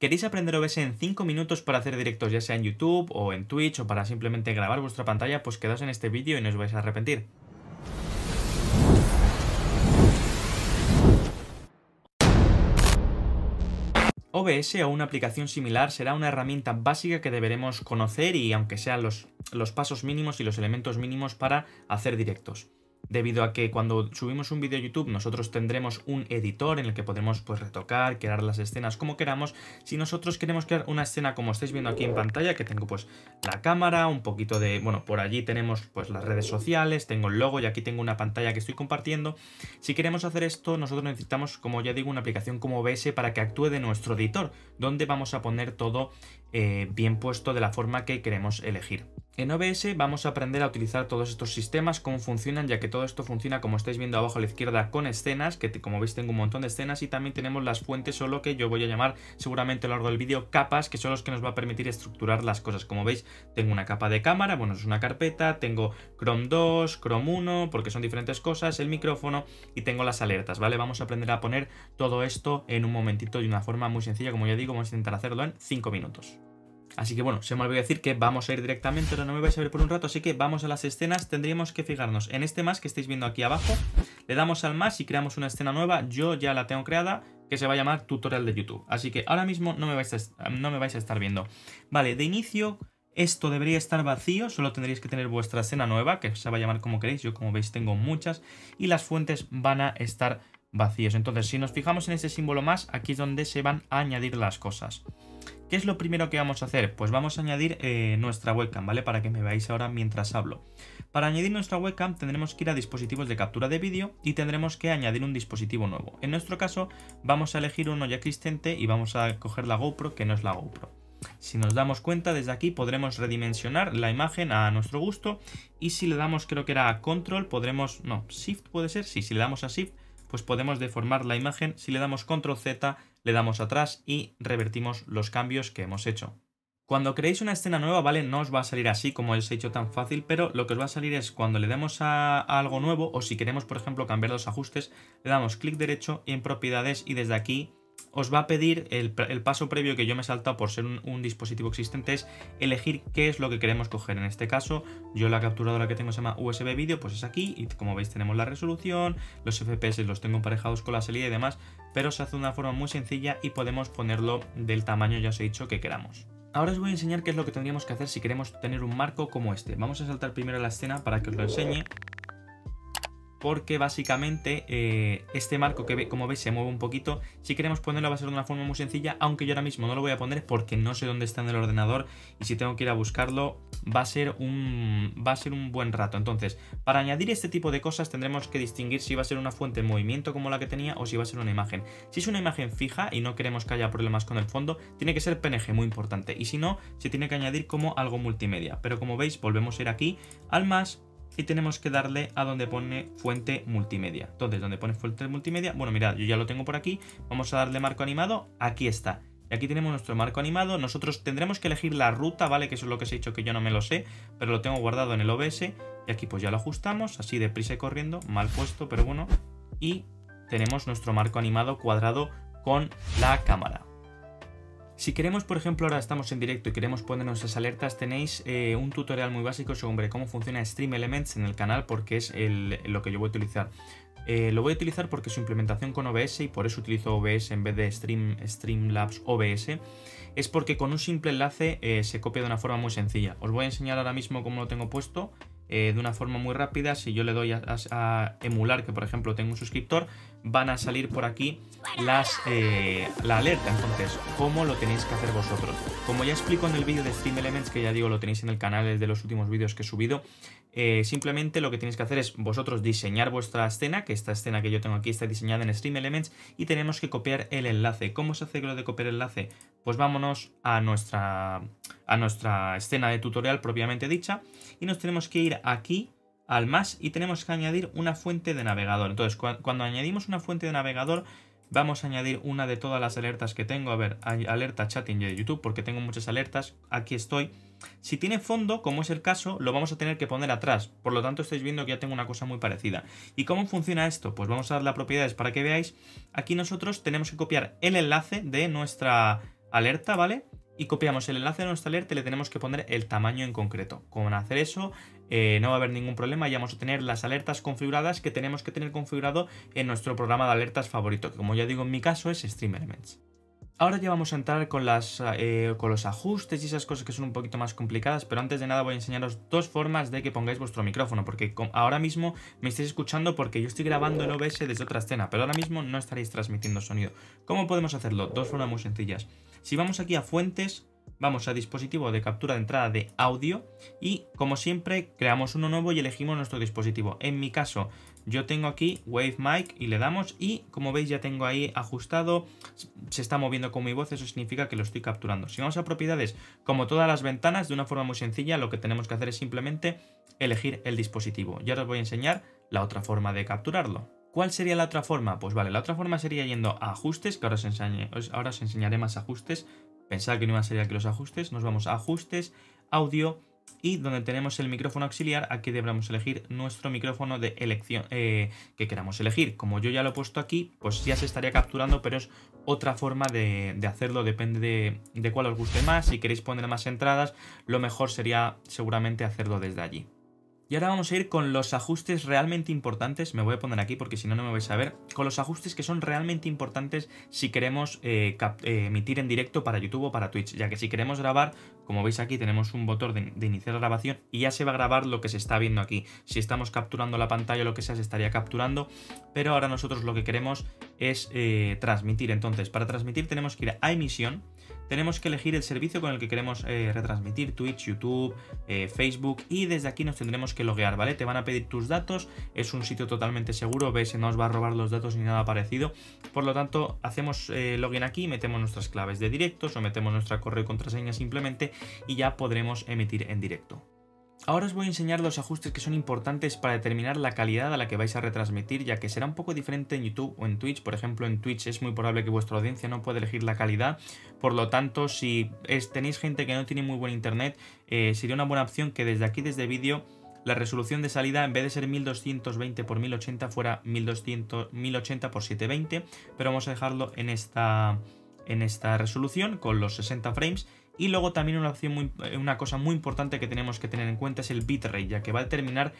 ¿Queréis aprender OBS en 5 minutos para hacer directos ya sea en YouTube o en Twitch o para simplemente grabar vuestra pantalla? Pues quedaos en este vídeo y no os vais a arrepentir. OBS o una aplicación similar será una herramienta básica que deberemos conocer y aunque sean los, los pasos mínimos y los elementos mínimos para hacer directos debido a que cuando subimos un vídeo a YouTube nosotros tendremos un editor en el que podremos pues retocar, crear las escenas como queramos. Si nosotros queremos crear una escena como estáis viendo aquí en pantalla, que tengo pues la cámara, un poquito de, bueno, por allí tenemos pues las redes sociales, tengo el logo y aquí tengo una pantalla que estoy compartiendo. Si queremos hacer esto, nosotros necesitamos, como ya digo, una aplicación como OBS para que actúe de nuestro editor, donde vamos a poner todo eh, bien puesto de la forma que queremos elegir. En OBS vamos a aprender a utilizar todos estos sistemas, cómo funcionan, ya que todo esto funciona como estáis viendo abajo a la izquierda con escenas, que como veis tengo un montón de escenas y también tenemos las fuentes, solo que yo voy a llamar seguramente a lo largo del vídeo capas, que son los que nos va a permitir estructurar las cosas. Como veis tengo una capa de cámara, bueno es una carpeta, tengo Chrome 2, Chrome 1, porque son diferentes cosas, el micrófono y tengo las alertas, ¿vale? Vamos a aprender a poner todo esto en un momentito de una forma muy sencilla, como ya digo, vamos a intentar hacerlo en 5 minutos. Así que bueno, se me olvidó decir que vamos a ir directamente, ahora no me vais a ver por un rato, así que vamos a las escenas, tendríamos que fijarnos en este más que estáis viendo aquí abajo, le damos al más y creamos una escena nueva, yo ya la tengo creada, que se va a llamar tutorial de YouTube, así que ahora mismo no me vais a, no me vais a estar viendo. Vale, de inicio esto debería estar vacío, solo tendríais que tener vuestra escena nueva, que se va a llamar como queréis, yo como veis tengo muchas, y las fuentes van a estar vacíos. Entonces, si nos fijamos en ese símbolo más, aquí es donde se van a añadir las cosas. ¿Qué es lo primero que vamos a hacer? Pues vamos a añadir eh, nuestra webcam, ¿vale? Para que me veáis ahora mientras hablo. Para añadir nuestra webcam tendremos que ir a dispositivos de captura de vídeo y tendremos que añadir un dispositivo nuevo. En nuestro caso vamos a elegir uno ya existente y vamos a coger la GoPro que no es la GoPro. Si nos damos cuenta desde aquí podremos redimensionar la imagen a nuestro gusto y si le damos creo que era control podremos, no, shift puede ser, sí, si le damos a shift pues podemos deformar la imagen. Si le damos control Z, le damos atrás y revertimos los cambios que hemos hecho. Cuando creéis una escena nueva, ¿vale? No os va a salir así como os he hecho tan fácil, pero lo que os va a salir es cuando le demos a, algo nuevo o si queremos, por ejemplo, cambiar los ajustes, le damos clic derecho en propiedades y desde aquí os va a pedir el, paso previo que yo me he saltado por ser un, dispositivo existente es elegir qué es lo que queremos coger. En este caso, yo la capturadora que tengo se llama USB Video, pues es aquí y como veis tenemos la resolución, los FPS los tengo emparejados con la salida y demás, pero se hace de una forma muy sencilla y podemos ponerlo del tamaño ya os he dicho que queramos. Ahora os voy a enseñar qué es lo que tendríamos que hacer si queremos tener un marco como este. Vamos a saltar primero la escena para que os lo enseñe porque básicamente eh, este marco que como veis se mueve un poquito, si queremos ponerlo va a ser de una forma muy sencilla, aunque yo ahora mismo no lo voy a poner porque no sé dónde está en el ordenador y si tengo que ir a buscarlo va a ser un, va a ser un buen rato. Entonces, para añadir este tipo de cosas tendremos que distinguir si va a ser una fuente en movimiento como la que tenía o si va a ser una imagen. Si es una imagen fija y no queremos que haya problemas con el fondo, tiene que ser PNG, muy importante. Y si no, se tiene que añadir como algo multimedia. Pero como veis, volvemos a ir aquí al más y tenemos que darle a donde pone fuente multimedia. Entonces, donde pone fuente multimedia, bueno, mirad, yo ya lo tengo por aquí, vamos a darle marco animado, aquí está. Y aquí tenemos nuestro marco animado, nosotros tendremos que elegir la ruta, ¿vale? Que eso es lo que os he dicho que yo no me lo sé, pero lo tengo guardado en el OBS. Y aquí pues ya lo ajustamos, así deprisa y corriendo, mal puesto, pero bueno. Y tenemos nuestro marco animado cuadrado con la cámara. Si queremos, por ejemplo, ahora estamos en directo y queremos poner nuestras alertas, tenéis eh, un tutorial muy básico sobre cómo funciona Stream Elements en el canal porque es lo que yo voy a utilizar. Eh, lo voy a utilizar porque su implementación con OBS y por eso utilizo OBS en vez de Stream, Streamlabs OBS es porque con un simple enlace eh, se copia de una forma muy sencilla. Os voy a enseñar ahora mismo cómo lo tengo puesto de una forma muy rápida. Si yo le doy a, emular que por ejemplo tengo un suscriptor, van a salir por aquí las, eh, la alerta. Entonces, ¿cómo lo tenéis que hacer vosotros? Como ya explico en el vídeo de Stream Elements, que ya digo lo tenéis en el canal, de los últimos vídeos que he subido, eh, simplemente lo que tenéis que hacer es vosotros diseñar vuestra escena, que esta escena que yo tengo aquí está diseñada en Stream Elements, y tenemos que copiar el enlace. ¿Cómo se hace lo de copiar el enlace? Pues vámonos a nuestra, a nuestra escena de tutorial propiamente dicha, y nos tenemos que ir aquí al más y tenemos que añadir una fuente de navegador. Entonces, cuando añadimos una fuente de navegador, vamos a añadir una de todas las alertas que tengo. A ver, alerta chatting de YouTube, porque tengo muchas alertas. Aquí estoy. Si tiene fondo, como es el caso, lo vamos a tener que poner atrás. Por lo tanto, estáis viendo que ya tengo una cosa muy parecida. ¿Y cómo funciona esto? Pues vamos a darle a propiedades para que veáis. Aquí nosotros tenemos que copiar el enlace de nuestra alerta, ¿vale? Y copiamos el enlace de nuestra alerta y le tenemos que poner el tamaño en concreto. Con hacer eso eh, no va a haber ningún problema y vamos a tener las alertas configuradas que tenemos que tener configurado en nuestro programa de alertas favorito, que como ya digo en mi caso es Stream Elements. Ahora ya vamos a entrar con, eh, con los ajustes y esas cosas que son un poquito más complicadas, pero antes de nada voy a enseñaros dos formas de que pongáis vuestro micrófono, porque ahora mismo me estáis escuchando porque yo estoy grabando en OBS desde otra escena, pero ahora mismo no estaréis transmitiendo sonido. ¿Cómo podemos hacerlo? Dos formas muy sencillas. Si vamos aquí a fuentes, vamos a dispositivo de captura de entrada de audio y como siempre creamos uno nuevo y elegimos nuestro dispositivo. En mi caso yo tengo aquí Wave Mic y le damos y como veis ya tengo ahí ajustado, se está moviendo con mi voz, eso significa que lo estoy capturando. Si vamos a propiedades, como todas las ventanas, de una forma muy sencilla, lo que tenemos que hacer es simplemente elegir el dispositivo. Y ahora os voy a enseñar la otra forma de capturarlo. ¿Cuál sería la otra forma? Pues vale, la otra forma sería yendo a ajustes, que ahora os, enseñe, ahora os enseñaré más ajustes. Pensad que no sería que los ajustes, nos vamos a ajustes, audio, y donde tenemos el micrófono auxiliar, aquí deberemos elegir nuestro micrófono de elección eh, que queramos elegir. Como yo ya lo he puesto aquí, pues ya se estaría capturando, pero es otra forma de, hacerlo, depende de, de cuál os guste más. Si queréis poner más entradas, lo mejor sería seguramente hacerlo desde allí. Y ahora vamos a ir con los ajustes realmente importantes, me voy a poner aquí porque si no, no me vais a ver, con los ajustes que son realmente importantes si queremos eh, eh, emitir en directo para YouTube o para Twitch, ya que si queremos grabar, como veis aquí tenemos un botón de, iniciar grabación y ya se va a grabar lo que se está viendo aquí. Si estamos capturando la pantalla o lo que sea, se estaría capturando, pero ahora nosotros lo que queremos es eh, transmitir. Entonces, para transmitir tenemos que ir a emisión, tenemos que elegir el servicio con el que queremos eh, retransmitir, Twitch, YouTube, eh, Facebook y desde aquí nos tendremos que loguear, ¿vale? Te van a pedir tus datos, es un sitio totalmente seguro, ves, no os va a robar los datos ni nada parecido, por lo tanto hacemos eh, login aquí, metemos nuestras claves de directo, sometemos nuestra correo y contraseña simplemente y ya podremos emitir en directo. Ahora os voy a enseñar los ajustes que son importantes para determinar la calidad a la que vais a retransmitir, ya que será un poco diferente en YouTube o en Twitch. Por ejemplo, en Twitch es muy probable que vuestra audiencia no pueda elegir la calidad. Por lo tanto, si tenéis gente que no tiene muy buen internet, eh, sería una buena opción que desde aquí, desde vídeo, la resolución de salida en vez de ser 1220 x 1080 fuera 1200, 1080 x 720, pero vamos a dejarlo en esta, en esta resolución con los 60 frames y luego también una, opción muy, eh, una cosa muy importante que tenemos que tener en cuenta es el bitrate, ya que va a determinar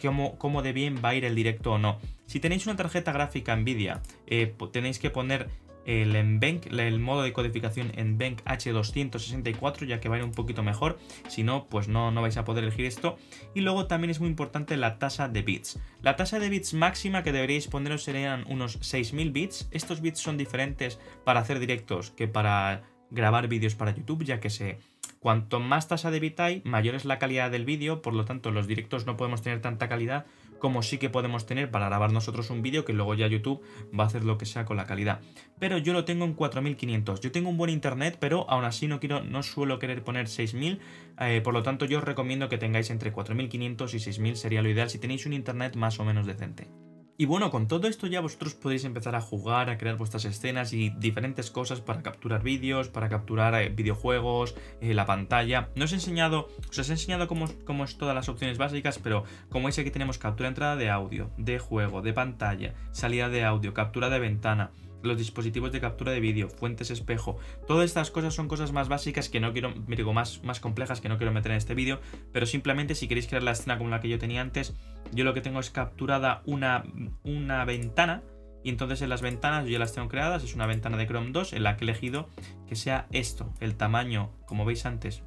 cómo, cómo, de bien va a ir el directo o no. Si tenéis una tarjeta gráfica Nvidia, eh, tenéis que poner el NVENC, el modo de codificación NVENC H264, ya que va a ir un poquito mejor. Si no, pues no, no vais a poder elegir esto. Y luego también es muy importante la tasa de bits. La tasa de bits máxima que deberíais poneros serían unos 6000 bits. Estos bits son diferentes para hacer directos que para grabar vídeos para YouTube, ya que sé, cuanto más tasa de bit hay, mayor es la calidad del vídeo, por lo tanto los directos no podemos tener tanta calidad como sí que podemos tener para grabar nosotros un vídeo que luego ya YouTube va a hacer lo que sea con la calidad. Pero yo lo tengo en 4500. Yo tengo un buen internet, pero aún así no quiero no suelo querer poner 6000, eh, por lo tanto yo os recomiendo que tengáis entre 4500 y 6000 sería lo ideal si tenéis un internet más o menos decente. Y bueno, con todo esto ya vosotros podéis empezar a jugar, a crear vuestras escenas y diferentes cosas para capturar vídeos, para capturar eh, videojuegos, eh, la pantalla. No os he enseñado, os he enseñado cómo, cómo, es todas las opciones básicas, pero como veis aquí tenemos captura entrada de audio, de juego, de pantalla, salida de audio, captura de ventana, los dispositivos de captura de vídeo, fuentes espejo. Todas estas cosas son cosas más básicas que no quiero, digo, más, más complejas que no quiero meter en este vídeo, pero simplemente si queréis crear la escena como la que yo tenía antes, yo lo que tengo es capturada una, una ventana y entonces en las ventanas yo ya las tengo creadas, es una ventana de Chrome 2 en la que he elegido que sea esto, el tamaño, como veis antes.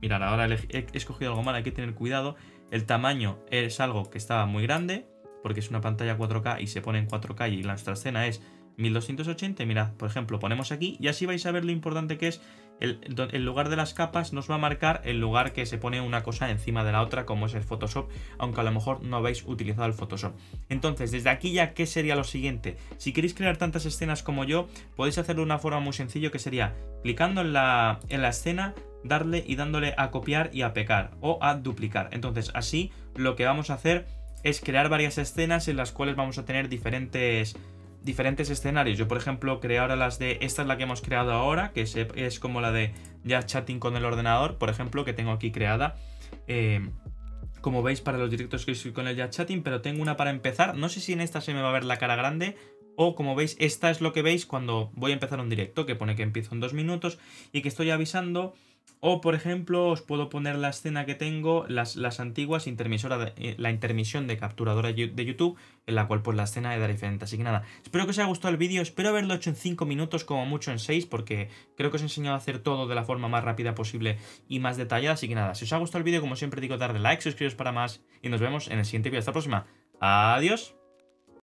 Mirad, ahora he escogido algo mal, hay que tener cuidado. El tamaño es algo que estaba muy grande, porque es una pantalla 4K y se pone en 4K y nuestra escena es 1280 mirad, por ejemplo, ponemos aquí y así vais a ver lo importante que es el, lugar de las capas nos va a marcar el lugar que se pone una cosa encima de la otra como es el Photoshop, aunque a lo mejor no habéis utilizado el Photoshop. Entonces, desde aquí ya, ¿qué sería lo siguiente? Si queréis crear tantas escenas como yo, podéis hacerlo de una forma muy sencilla que sería clicando en la, en la escena, darle y dándole a copiar y a pegar o a duplicar. Entonces, así lo que vamos a hacer es crear varias escenas en las cuales vamos a tener diferentes diferentes escenarios. Yo, por ejemplo, creo ahora las de. Esta es la que hemos creado ahora, que es, como la de ya chatting con el ordenador, por ejemplo, que tengo aquí creada. Eh, como veis, para los directos que estoy con el ya chatting, pero tengo una para empezar. No sé si en esta se me va a ver la cara grande. O como veis, esta es lo que veis cuando voy a empezar un directo, que pone que empiezo en dos minutos y que estoy avisando o, por ejemplo, os puedo poner la escena que tengo, las, las antiguas intermisora eh, la intermisión de capturadora de YouTube, en la cual pues la escena era diferente. Así que nada, espero que os haya gustado el vídeo, espero haberlo hecho en 5 minutos, como mucho en 6, porque creo que os he enseñado a hacer todo de la forma más rápida posible y más detallada. Así que nada, si os ha gustado el vídeo, como siempre digo, darle like, suscribiros para más y nos vemos en el siguiente vídeo. Hasta la próxima. Adiós.